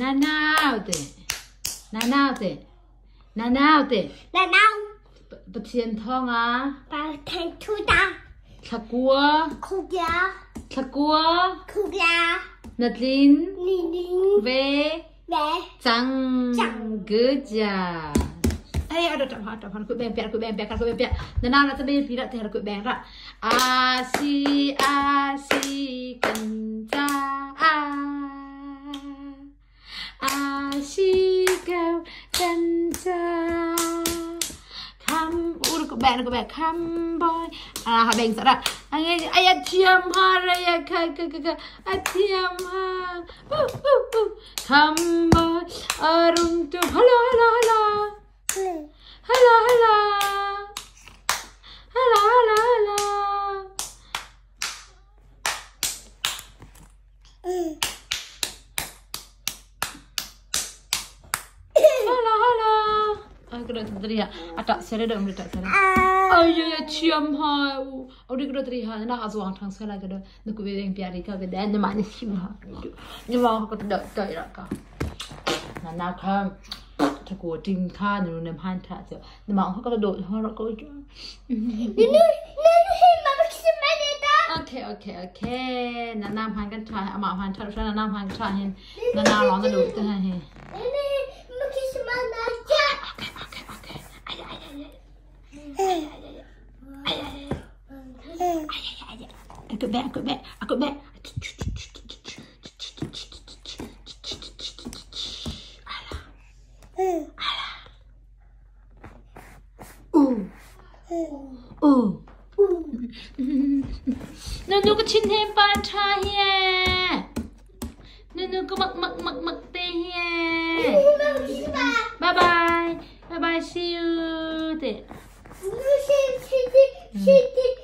nào nào thế nào nào thế nào nào thế là nào bật tiền thong à bà thầy thu ta thật cua khu gia thật cua khu gia nát lin đi đi về về Chang. Chang. Good job. Ay, ada tak ha, tak ku beng ku beng ku beng. Nana na tabi pira teh ku beng ra. Asi asi she go come ui cô bạn cô come boy à họ bèn sợ đó anh ấy ai ạ come boy arum tu hello hello hello hello hello hello hello hello Mm. Ay, kena tadi ya. Ada sere dah, umri tak sere. Ay, ya, ya, ciam ha. Umri kena tadi ha. Nak azu ang thang sere kena. Nak kubi yang piari ka kena. Ni mana sih ha. Ni mau aku tidak tak ya ka. Nah, nak kam. ถ้ากลัวจริงท่าหนูในพันท่าเสียวในหมองเขาก็กระโดดเขาเราก็ nu nu nu himma vad kissar med det där โอเคโอเคโอเคนานาพันกันท่าเอามาพันท่าช่วยนานาพันกันท่าเห็นนานาร้องกระโดดตัวเห็ 아그배 아그배 아그배 너 누구 친해 빠차해 너 누구 막막막막 대해 바이바이. 바이바이 see you. 네. there